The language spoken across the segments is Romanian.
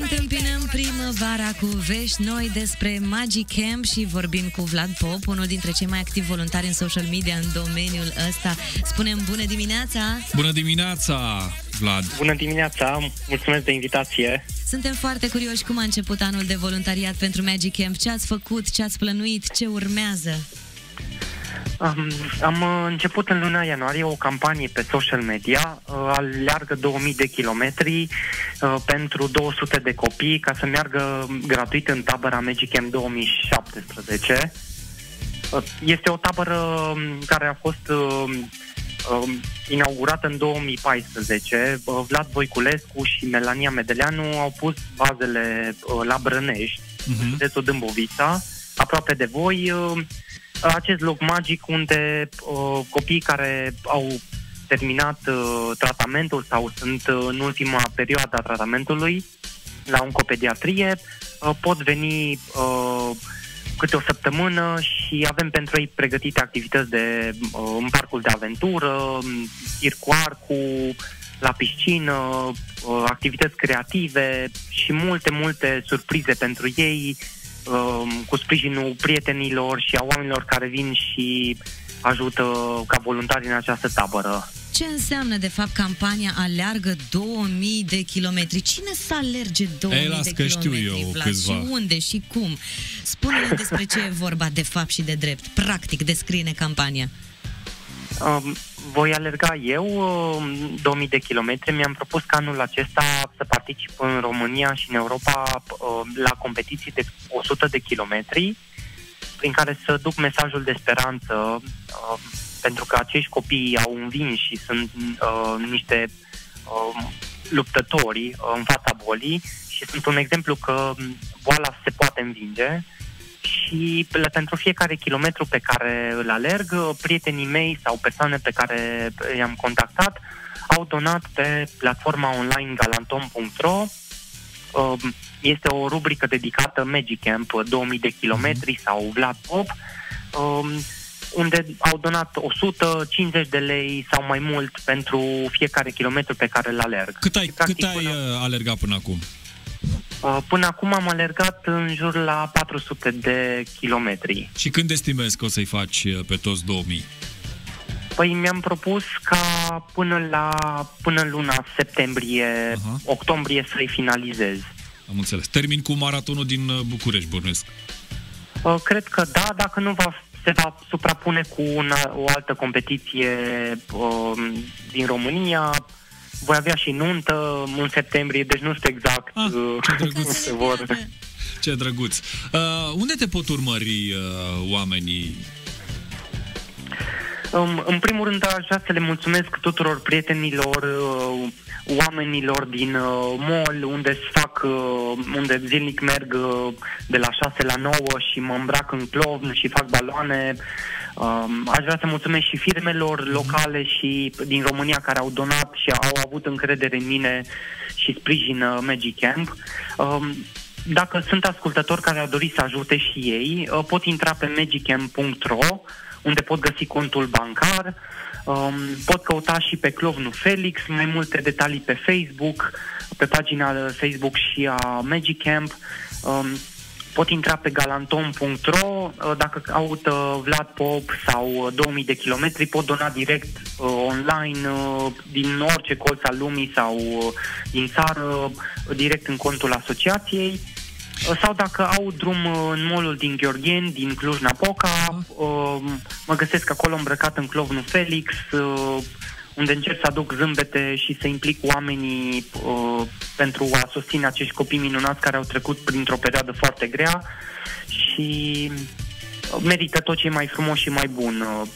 Întâmpinăm primăvara cu vești noi despre Magic Camp și vorbim cu Vlad Pop, unul dintre cei mai activi voluntari în social media în domeniul ăsta. Spunem bună dimineața! Bună dimineața, Vlad! Bună dimineața! Mulțumesc de invitație! Suntem foarte curioși cum a început anul de voluntariat pentru Magic Camp. Ce ați făcut, ce ați plănuit, ce urmează? Um, am uh, început în luna ianuarie o campanie pe social media, uh, aleargă 2000 de kilometri uh, pentru 200 de copii ca să meargă gratuit în tabăra Magic Camp 2017. Uh, este o tabără um, care a fost uh, uh, inaugurată în 2014. Uh, Vlad Voiculescu și Melania Medeleanu au pus bazele uh, la Brănești, Mhm. județul Dâmbovița, aproape de voi. Uh, acest loc magic unde uh, copiii care au terminat uh, tratamentul sau sunt uh, în ultima perioadă a tratamentului la oncopediatrie uh, pot veni uh, câte o săptămână și avem pentru ei pregătite activități de, uh, în parcul de aventură, tir cu arcul, la piscină, uh, activități creative și multe, multe surprize pentru ei. uh, cu sprijinul prietenilor și a oamenilor care vin și ajută ca voluntari în această tabără. Ce înseamnă, de fapt, campania Aleargă 2000 de kilometri? Cine să alerge 2000 Ei, las de că știu kilometri, eu Vlad? câțiva. Și unde și cum? Spune-ne despre ce e vorba de fapt și de drept. Practic, descrie-ne campania. Um, voi alerga eu um, 2000 de kilometri. Mi-am propus ca anul acesta să particip în România și în Europa um, la competiții de 100 de kilometri, prin care să duc mesajul de speranță, um, pentru că acești copii au învins și sunt uh, niște um, luptători uh, în fața bolii și sunt un exemplu că um, boala se poate învinge și pe- pentru fiecare kilometru pe care îl alerg, uh, prietenii mei sau persoane pe care i-am contactat au donat pe platforma online galantom.ro Um, este o rubrică dedicată Magic Camp uh, 2000 de kilometri sau Vlad Pop um, unde au donat 150 de lei sau mai mult pentru fiecare kilometru pe care îl alerg. Cât ai, Și, practic, cât ai până- uh, alergat până acum? Uh, Până acum am alergat în jur la 400 de kilometri. Și când estimezi că o să-i faci uh, pe toți 2000? Păi mi-am propus ca până la până în luna septembrie, Aha. octombrie să-i finalizez. Am înțeles. Termin cu maratonul din uh, București, bănuiesc. Uh, Cred că da, dacă nu va, se va suprapune cu una, o altă competiție uh, din România, voi avea și nuntă în septembrie, deci nu știu exact Ah, uh, ce drăguț. se vor. Ce drăguț. Uh, unde te pot urmări uh, oamenii? Um, în primul rând, aș vrea să le mulțumesc tuturor prietenilor, uh, oamenilor din uh, mall, unde se fac, uh, unde zilnic merg uh, de la 6 la 9 și mă îmbrac în clovn și fac baloane. Um, aș vrea să mulțumesc și firmelor locale și din România care au donat și au avut încredere în mine și sprijină Magic Camp. Um, dacă sunt ascultători care au dorit să ajute și ei, uh, pot intra pe magicamp.ro unde pot găsi contul bancar, um, pot căuta și pe Clovnu Felix, mai multe detalii pe Facebook, pe pagina Facebook și a Magic Camp. Um, pot intra pe galantom.ro, uh, dacă caută Vlad Pop sau uh, 2000 de kilometri, pot dona direct uh, online uh, din orice colț al lumii sau uh, din țară, uh, direct în contul asociației. Uh, Sau dacă au drum uh, în molul din Gheorgheni, din Cluj-Napoca, uh, mă găsesc acolo îmbrăcat în Clovnu Felix, uh, unde încerc să aduc zâmbete și să implic oamenii uh, pentru a susține acești copii minunați care au trecut printr-o perioadă foarte grea și uh, merită tot ce e mai frumos și mai bun. uh.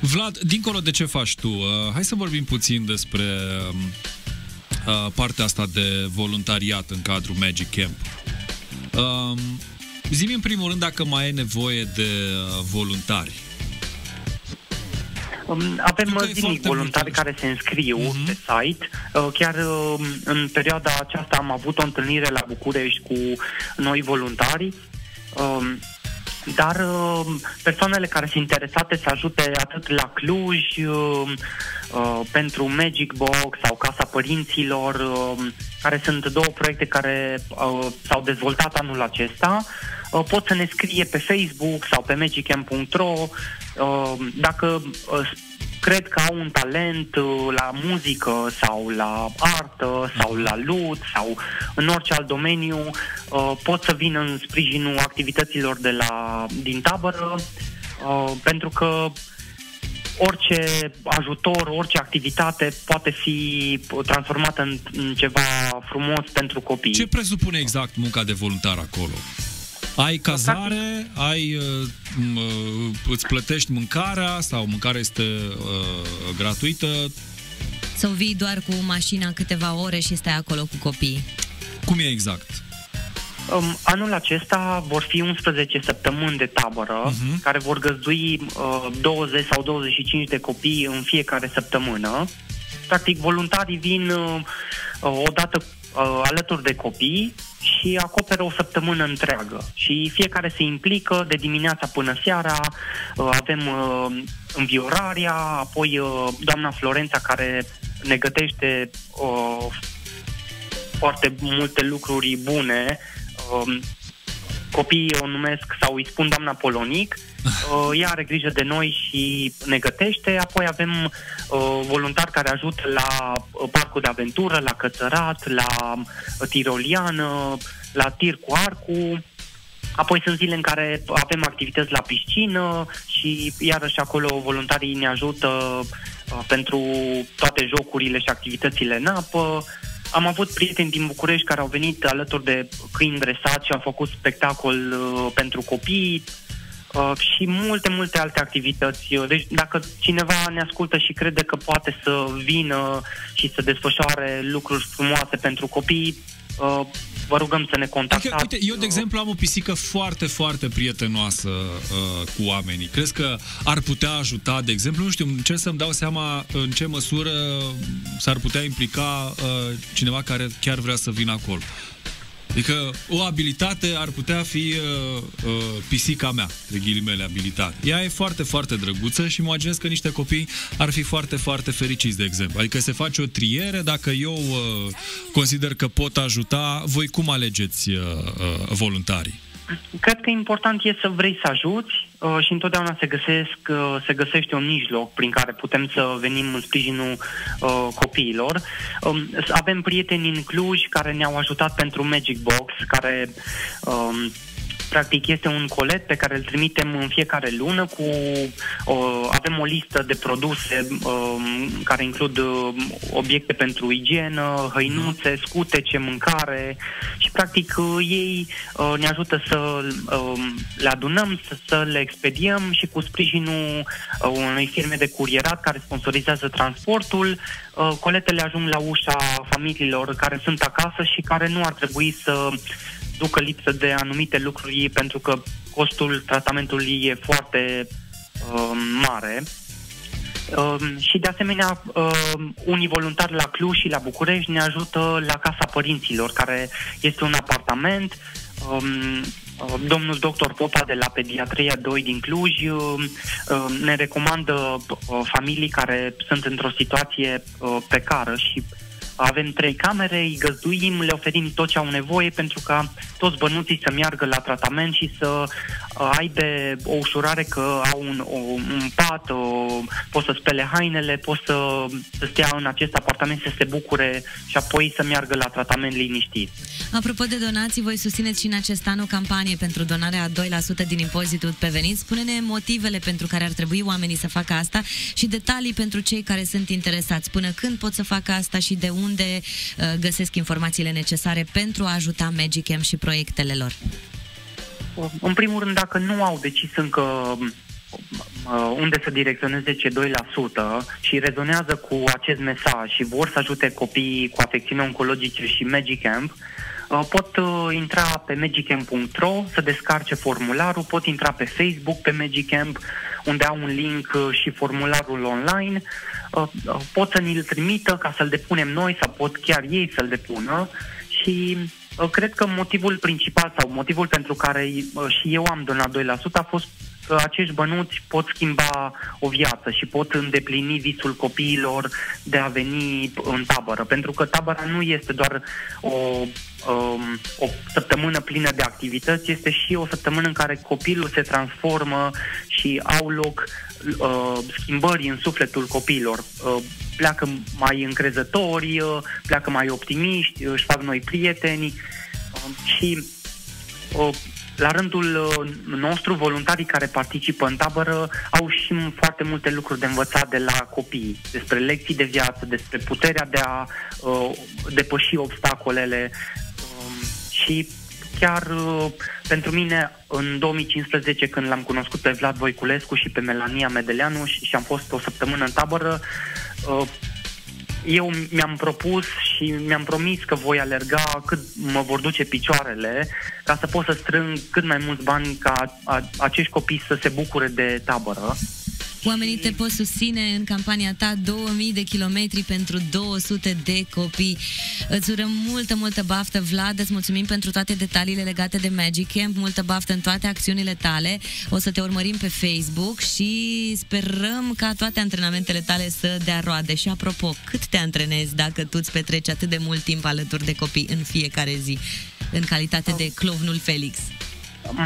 Vlad, dincolo de ce faci tu, uh, hai să vorbim puțin despre um, uh, partea asta de voluntariat în cadrul Magic Camp. Um, Zi-mi în primul rând dacă mai e nevoie de uh, voluntari. Um, Avem Știu că uh, e zilnic foarte voluntari mult. care se înscriu Mhm. pe site. Uh, Chiar uh, în perioada aceasta am avut o întâlnire la București cu noi voluntari. Um, dar uh, persoanele care sunt interesate să ajute atât la Cluj, uh, uh, pentru Magic Box sau Casa Părinților, uh, care sunt două proiecte care uh, s-au dezvoltat anul acesta, uh, pot să ne scrie pe Facebook sau pe magicam.ro uh, dacă uh, cred că au un talent uh, la muzică sau la artă sau la lut sau în orice alt domeniu, uh, pot să vină în sprijinul activităților de la, din tabără, uh, pentru că orice ajutor, orice activitate poate fi transformată în, în ceva frumos pentru copii. Ce presupune exact munca de voluntar acolo? Ai cazare, ai, uh, uh, îți plătești mâncarea sau mâncarea este uh, gratuită? Sau vii doar cu mașina câteva ore și stai acolo cu copiii? Cum e exact? Um, anul acesta vor fi 11 săptămâni de tabără uh-huh. care vor găzdui uh, 20 sau 25 de copii în fiecare săptămână. Practic, voluntarii vin uh, odată uh, alături de copii și acoperă o săptămână întreagă. Și fiecare se implică de dimineața până seara. Uh, avem uh, înviorarea, apoi uh, doamna Florența care ne gătește uh, foarte multe lucruri bune. Uh, copiii o numesc sau îi spun doamna Polonic. Uh, ea are grijă de noi și ne gătește. Apoi avem uh, voluntari care ajută la uh, parcul de aventură, la cățărat, la uh, tiroliană, la tir cu arcul. Apoi sunt zile în care avem activități la piscină și iarăși acolo voluntarii ne ajută uh, pentru toate jocurile și activitățile în apă. Am avut prieteni din București care au venit alături de câini dresați și au făcut spectacol uh, pentru copii uh, și multe, multe alte activități. Uh, deci dacă cineva ne ascultă și crede că poate să vină și să desfășoare lucruri frumoase pentru copii, uh, vă rugăm să ne contactați. Adică, uite, eu, de exemplu, am o pisică foarte, foarte prietenoasă uh, cu oamenii. Crezi că ar putea ajuta, de exemplu, nu știu, ce să-mi dau seama în ce măsură s-ar putea implica uh, cineva care chiar vrea să vină acolo. Adică o abilitate ar putea fi uh, uh, pisica mea, de ghilimele abilitate. Ea e foarte, foarte drăguță și imaginez că niște copii ar fi foarte, foarte fericiți, de exemplu. Adică se face o triere, dacă eu uh, consider că pot ajuta, voi cum alegeți uh, uh, voluntarii? Cred că important e să vrei să ajuți uh, și întotdeauna se, găsesc, uh, se găsește un mijloc prin care putem să venim în sprijinul uh, copiilor. Um, avem prieteni în Cluj care ne-au ajutat pentru Magic Box, care um, Practic este un colet pe care îl trimitem în fiecare lună cu o, avem o listă de produse um, care includ um, obiecte pentru igienă, hăinuțe, scutece, mâncare. Și practic uh, ei uh, ne ajută să um, le adunăm, să, să le expediem și cu sprijinul uh, unei firme de curierat care sponsorizează transportul, uh, coletele ajung la ușa familiilor care sunt acasă și care nu ar trebui să ducă lipsă de anumite lucruri pentru că costul tratamentului e foarte uh, mare. Uh, și de asemenea, uh, unii voluntari la Cluj și la București ne ajută la Casa Părinților, care este un apartament. Um, uh, Domnul doctor Popa de la Pediatria 2 din Cluj uh, uh, ne recomandă familii care sunt într-o situație precară și avem trei camere, îi găzduim, le oferim tot ce au nevoie pentru ca toți bănuții să meargă la tratament și să uh, aibă o ușurare că au un, o, un pat, o, pot să spele hainele, pot să, să stea în acest apartament, să se bucure și apoi să meargă la tratament liniștit. Apropo de donații, voi susțineți și în acest an o campanie pentru donarea a 2% din impozitul pe venit. Spune-ne motivele pentru care ar trebui oamenii să facă asta și detalii pentru cei care sunt interesați. Până când pot să facă asta și de unde uh, găsesc informațiile necesare pentru a ajuta Magicam și proiectele lor? În primul rând, dacă nu au decis încă uh, unde să direcționeze ce 2% și rezonează cu acest mesaj și vor să ajute copiii cu afecțiune oncologice și Magicamp, uh, pot uh, intra pe magicamp.ro să descarce formularul, pot intra pe Facebook pe Magicamp, unde au un link și formularul online, pot să ni-l trimită ca să-l depunem noi sau pot chiar ei să-l depună. Și Uh, Cred că motivul principal sau motivul pentru care uh, și eu am donat 2% a fost că acești bănuți pot schimba o viață și pot îndeplini visul copiilor de a veni în tabără. Pentru că tabăra nu este doar o, um, o săptămână plină de activități, este și o săptămână în care copilul se transformă și au loc uh, schimbări în sufletul copiilor. Uh, pleacă mai încrezători, uh, pleacă mai optimiști, își fac noi prieteni uh, și uh, la rândul uh, nostru, voluntarii care participă în tabără au și foarte multe lucruri de învățat de la copii, despre lecții de viață, despre puterea de a uh, depăși obstacolele. Um, și chiar uh, pentru mine în 2015 când l-am cunoscut pe Vlad Voiculescu și pe Melania Medeleanu și, și am fost o săptămână în tabără, uh, eu mi-am propus și mi-am promis că voi alerga cât mă vor duce picioarele ca să pot să strâng cât mai mulți bani ca a, acești copii să se bucure de tabără. Oamenii te pot susține în campania ta 2000 de kilometri pentru 200 de copii. Îți urăm multă, multă baftă, Vlad, îți mulțumim pentru toate detaliile legate de Magic Camp, multă baftă în toate acțiunile tale. O să te urmărim pe Facebook și sperăm ca toate antrenamentele tale să dea roade. Și apropo, cât te antrenezi dacă tu îți petreci atât de mult timp alături de copii în fiecare zi, în calitate de clovnul Felix?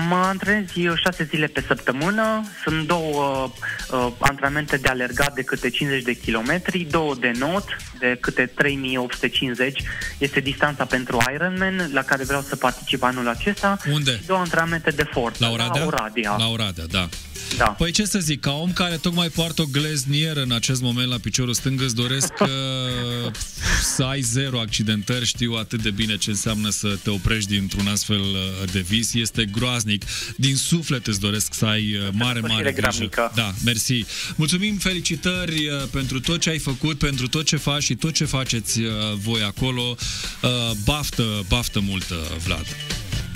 Mă antrenez eu șase zile pe săptămână, sunt două uh, antrenamente de alergat de câte 50 de kilometri, două de not de câte 3850, este distanța pentru Ironman la care vreau să particip anul acesta. Unde? Și două antrenamente de forță. La Oradea? La Oradea. La Oradea, da. Da. Păi ce să zic, ca om care tocmai poartă o gleznieră în acest moment la piciorul stâng, îți doresc uh, să ai zero accidentări, știu atât de bine ce înseamnă să te oprești dintr-un astfel uh, de vis, este groaznic. Din suflet îți doresc să ai uh, mare, mare Sfârșire grijă. gramnică. Da, mersi. Mulțumim, felicitări uh, pentru tot ce ai făcut, pentru tot ce faci și tot ce faceți uh, voi acolo. Uh, Baftă, baftă multă, Vlad.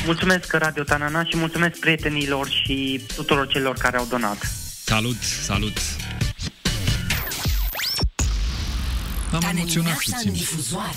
Mulțumesc Radio Tanana și mulțumesc prietenilor și tuturor celor care au donat. Salut, salut! Am Ca emoționat dimineața în puțin. difuzoare